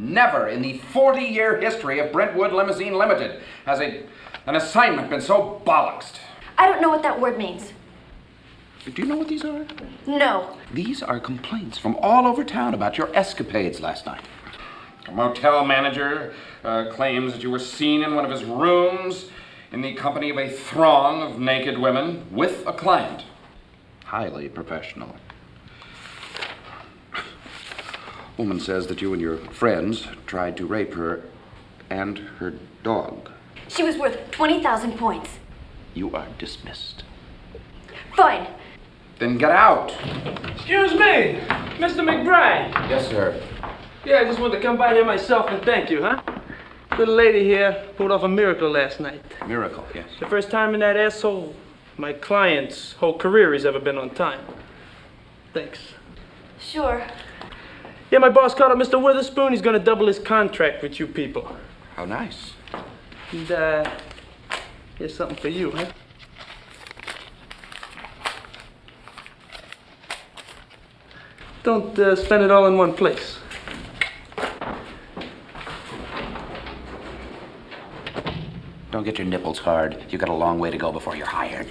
Never in the 40 year history of Brentwood Limousine Limited has a, an assignment been so bollocksed. I don't know what that word means. Do you know what these are? No. These are complaints from all over town about your escapades last night. A motel manager uh, claims that you were seen in one of his rooms in the company of a throng of naked women with a client. Highly professional. Woman says that you and your friends tried to rape her and her dog. She was worth 20,000 points. You are dismissed. Fine. Then get out. Excuse me, Mr. McBride. Yes, sir. Yeah, I just wanted to come by here myself and thank you, huh? Little lady here pulled off a miracle last night. Miracle, yes. The first time in that asshole, my client's whole career has ever been on time. Thanks. Sure. Yeah, my boss called up Mr. Witherspoon. He's gonna double his contract with you people. How nice. And, uh, here's something for you, huh? Don't uh, spend it all in one place. Don't get your nipples hard. You got a long way to go before you're hired.